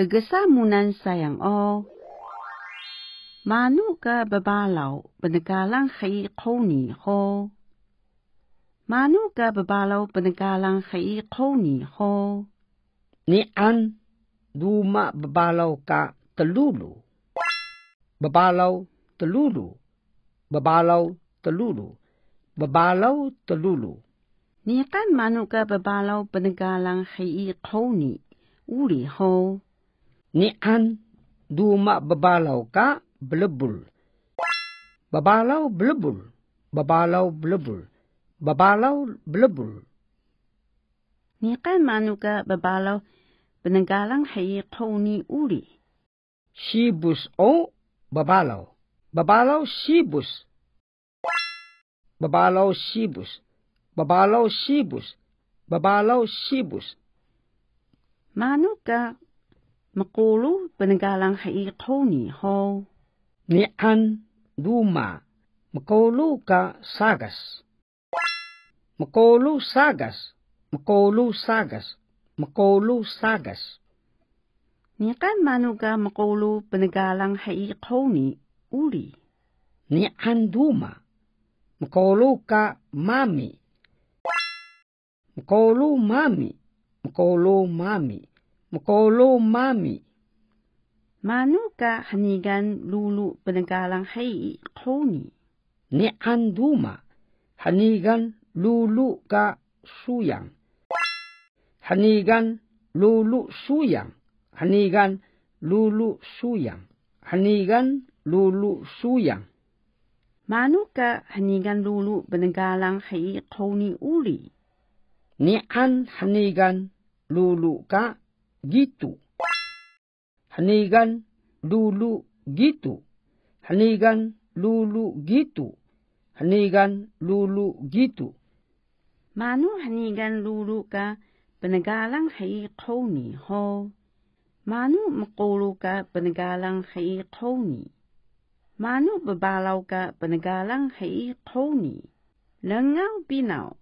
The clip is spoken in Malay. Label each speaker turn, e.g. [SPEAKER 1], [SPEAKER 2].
[SPEAKER 1] Tegesamunan sayang o. Manu ka babalaw penagalang kay koni ho. Manu ka babalaw penagalang kay koni ho.
[SPEAKER 2] Ni an duma babalaw ka telulu. Babalaw telulu. Babalaw telulu. Babalaw telulu.
[SPEAKER 1] Ni kan manu ka babalaw penagalang kay koni uli ho.
[SPEAKER 2] Ni an duma babalaw ka belebul. Babalau belebul. Babalau belebul. Babalau belebul.
[SPEAKER 1] Ni kan manuka babalau penenggalang hai ni uli.
[SPEAKER 2] Sibus o babalau. Babalau sibus. Babalau sibus. Babalau sibus. Babalau sibus.
[SPEAKER 1] Manuka makulu penenggalang hai ni ho.
[SPEAKER 2] Ni an duma. Makolu ka sagas. Makolu sagas. Makolu sagas. Makolu sagas.
[SPEAKER 1] Ni kan manuga makolu penagalang hai koni uli.
[SPEAKER 2] Ni an duma. Makolu ka mami. Makolu mami. Makolu mami makolu mami
[SPEAKER 1] Manu ka hanigan lulu penagalang hai koni?
[SPEAKER 2] Ni anduma hanigan lulu ka suyang. Hanigan lulu suyang. Hanigan lulu suyang. Hanigan lulu suyang.
[SPEAKER 1] Manu ka hanigan lulu penagalang hai koni uli?
[SPEAKER 2] Ni an hanigan lulu ka gitu. Hanigan lulu gitu. Hanigan lulu gitu. Hanigan lulu gitu.
[SPEAKER 1] Manu hanigan lulu ka penagalang hai koni ho. Manu makulu ka penagalang hai koni. Manu babalaw ka penagalang hai koni. Langaw binaw